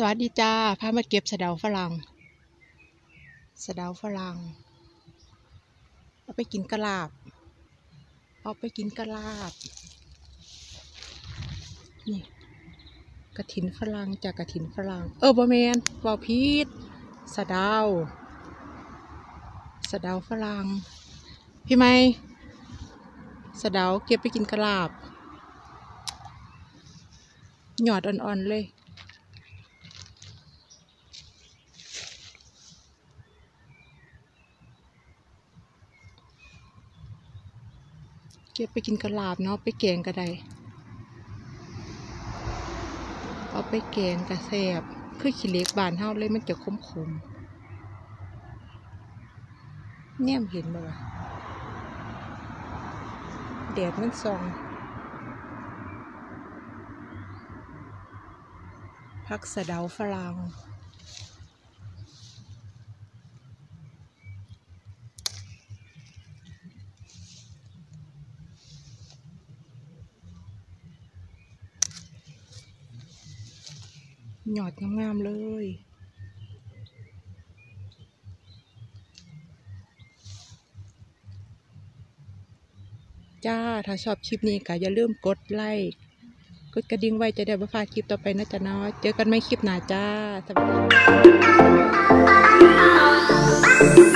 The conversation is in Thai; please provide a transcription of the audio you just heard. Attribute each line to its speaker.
Speaker 1: สวัสดีจ้าพามาเก็บสะเดาฝรั่ง สะเดาฝรั่ง เอาไปกินกระลาบ เอาไปกินกระลาบ นี่กระถินฝรั่งจากกระถินฝรั่ง เออบอแมนบอพีดสะเดา สะเดาฝรั่ง พี่ไม่สะเดาเก็บไปกินกระลาบ หยอดอ่อนๆเลย ก็บไปกินกะลาบเนาะไปแกงก็ได้เอาไปแกงกระแซบคือขี้เหล็กบานเฮาเลยมันจะคมคมเนี่ยมเห็นบ่ล่ะแดดมันส่องพักสะเดาฝรั่ง หยอดงามๆเลย จ้า ถ้าชอบคลิปนี้ก็อย่าลืมกดไลค์ กดกระดิ่งไว้จะได้ไม่พลาดคลิปต่อไปนะจ๊ะเนาะ เจอกันไม่คลิปหน้าจ้า สวัสดี